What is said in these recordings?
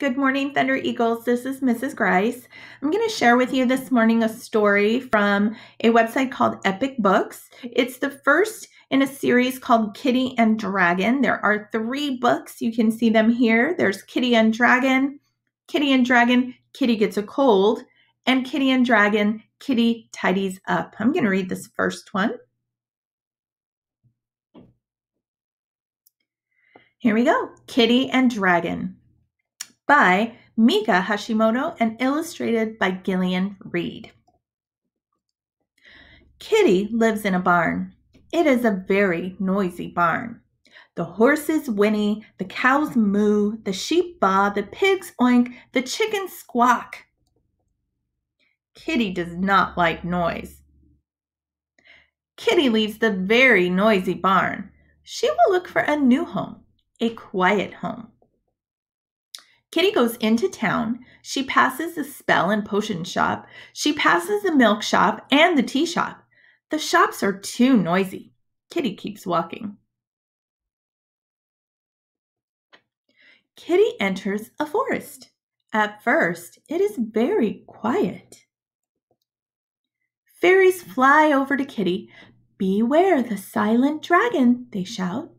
Good morning, Thunder Eagles. This is Mrs. Grice. I'm going to share with you this morning a story from a website called Epic Books. It's the first in a series called Kitty and Dragon. There are three books. You can see them here. There's Kitty and Dragon, Kitty and Dragon, Kitty Gets a Cold, and Kitty and Dragon, Kitty Tidies Up. I'm going to read this first one. Here we go Kitty and Dragon by Meika Hashimoto and illustrated by Gillian Reid. Kitty lives in a barn. It is a very noisy barn. The horses whinny, the cows moo, the sheep baa, the pigs oink, the chickens squawk. Kitty does not like noise. Kitty leaves the very noisy barn. She will look for a new home, a quiet home. Kitty goes into town. She passes the spell and potion shop. She passes the milk shop and the tea shop. The shops are too noisy. Kitty keeps walking. Kitty enters a forest. At first, it is very quiet. Fairies fly over to Kitty. Beware the silent dragon, they shout.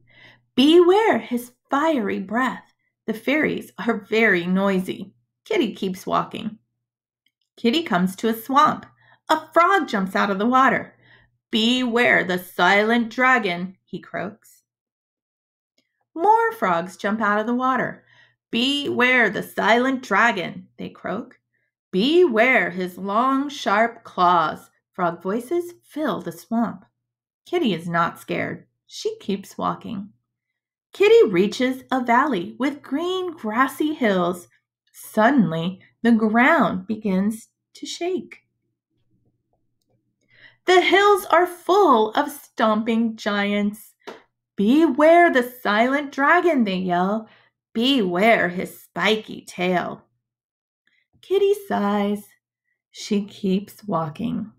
Beware his fiery breath. The fairies are very noisy. Kitty keeps walking. Kitty comes to a swamp. A frog jumps out of the water. Beware the silent dragon, he croaks. More frogs jump out of the water. Beware the silent dragon, they croak. Beware his long, sharp claws. Frog voices fill the swamp. Kitty is not scared. She keeps walking. Kitty reaches a valley with green grassy hills. Suddenly, the ground begins to shake. The hills are full of stomping giants. Beware the silent dragon, they yell. Beware his spiky tail. Kitty sighs. She keeps walking.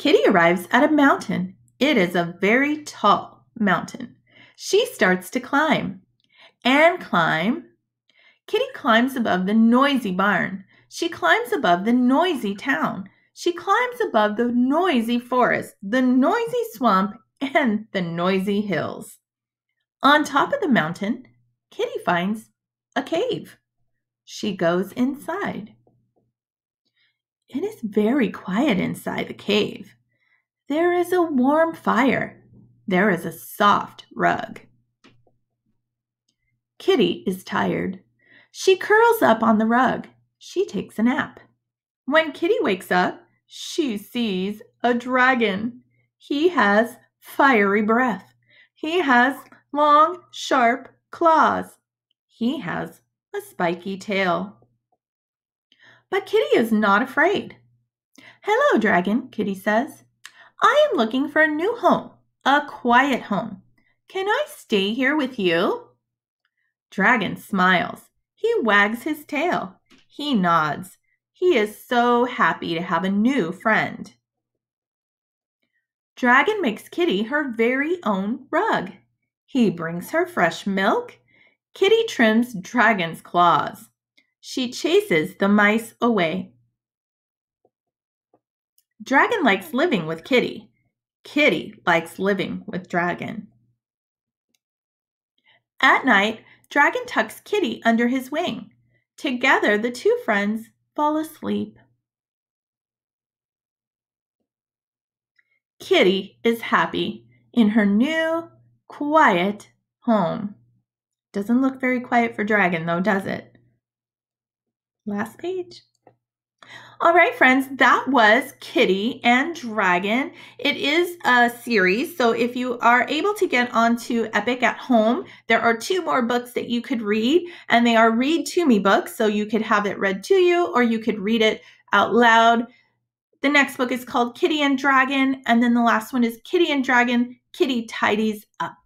Kitty arrives at a mountain. It is a very tall mountain. She starts to climb and climb. Kitty climbs above the noisy barn. She climbs above the noisy town. She climbs above the noisy forest, the noisy swamp, and the noisy hills. On top of the mountain, Kitty finds a cave. She goes inside. It is very quiet inside the cave. There is a warm fire there is a soft rug. Kitty is tired. She curls up on the rug. She takes a nap. When Kitty wakes up, she sees a dragon. He has fiery breath. He has long, sharp claws. He has a spiky tail. But Kitty is not afraid. Hello, dragon, Kitty says. I am looking for a new home a quiet home. Can I stay here with you? Dragon smiles. He wags his tail. He nods. He is so happy to have a new friend. Dragon makes Kitty her very own rug. He brings her fresh milk. Kitty trims Dragon's claws. She chases the mice away. Dragon likes living with Kitty. Kitty likes living with Dragon. At night, Dragon tucks Kitty under his wing. Together, the two friends fall asleep. Kitty is happy in her new, quiet home. Doesn't look very quiet for Dragon, though, does it? Last page. All right, friends, that was Kitty and Dragon. It is a series, so if you are able to get onto Epic at home, there are two more books that you could read, and they are read to me books, so you could have it read to you or you could read it out loud. The next book is called Kitty and Dragon, and then the last one is Kitty and Dragon, Kitty Tidies Up.